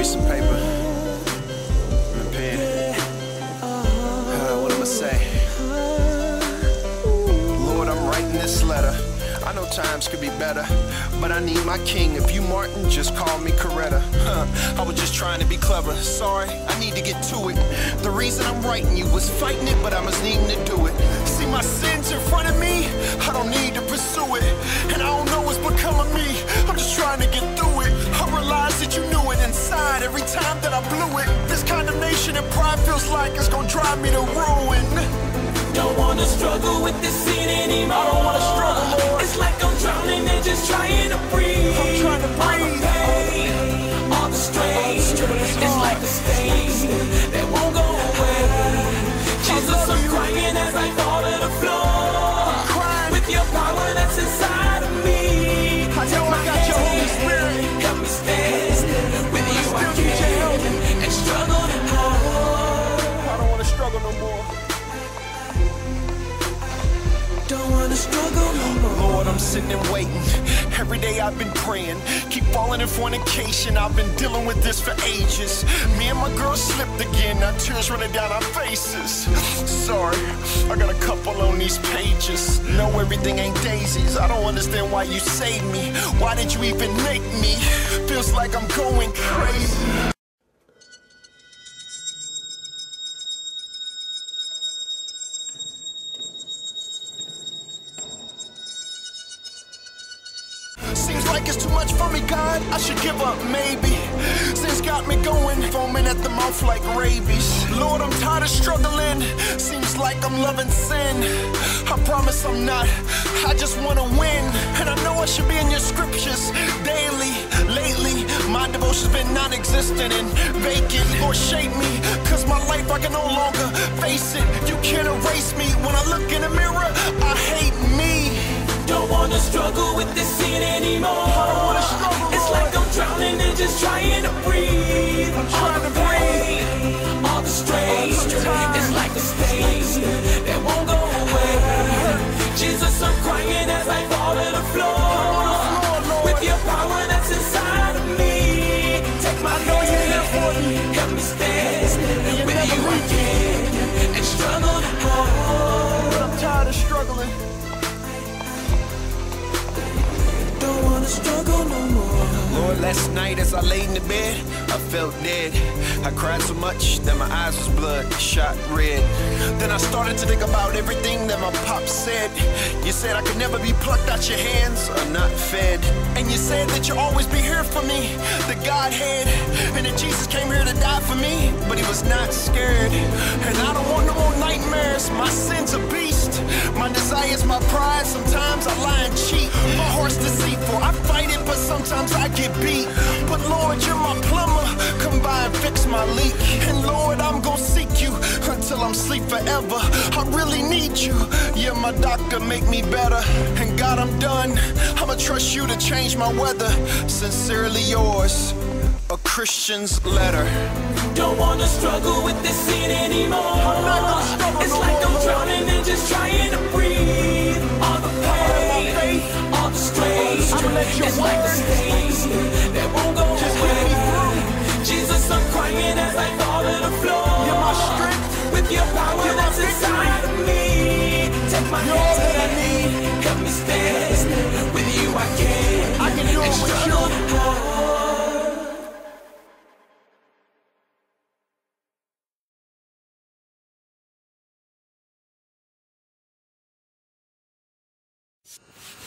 me some paper and a pen. Uh, what am I say? Lord, I'm writing this letter. I know times could be better, but I need my king. If you Martin, just call me Coretta. Huh, I was just trying to be clever. Sorry, I need to get to it. The reason I'm writing you was fighting it, but I was needing to do it. See my sins in front of me, I don't need to pursue it. And I don't know what's become of me. I'm just trying to get through I blew it. This condemnation and pride feels like it's gonna drive me to ruin. Don't wanna struggle with this scene anymore. Struggle no more. Lord, I'm sitting and waiting. Every day I've been praying. Keep falling in fornication. I've been dealing with this for ages. Me and my girl slipped again. Now tears running down our faces. Sorry, I got a couple on these pages. No, everything ain't daisies. I don't understand why you saved me. Why did you even make me? Feels like I'm going crazy. It's too much for me, God. I should give up, maybe. Since got me going, foaming at the mouth like rabies. Lord, I'm tired of struggling. Seems like I'm loving sin. I promise I'm not. I just wanna win. And I know I should be in your scriptures daily. Lately, my devotion's been non existent and vacant. Lord, shape me, cause my life I can no longer face it. You can't erase me. When I look in the mirror, I hate me. Don't wanna struggle with this sin anymore. Trying to breathe. I'm trying to breathe. Last night as I laid in the bed, I felt dead. I cried so much that my eyes was blood shot red. Then I started to think about everything that my pop said. You said I could never be plucked out your hands or not fed. And you said that you'll always be here for me, the Godhead. And that Jesus came here to die for me, but he was not scared. And I don't want no more nightmares. My sin's are beast. My desire's my pride. Sometimes I lie and cheat. My heart's deceitful. I fight it, but sometimes I get beat. But Lord, you're my plumber. Come by and fix my leak. And Lord, I'm gonna seek you until I'm sleep forever. I really need you. You're my doctor, make me better. And God, I'm done. I'ma trust you to change my weather. Sincerely yours. A Christian's letter. Don't wanna struggle with this scene anymore. not gonna struggle it's like I'm drowning and just trying to breathe. All the pain, all the strain. I'ma let your it's like a stain that won't go Just away. get me through. Jesus, I'm crying as I fall to the floor. You're my strength. With your power that's inside of me. Take my You're all that I hand, need. help me stand. With you I can. I can do it with struggle you. Hard.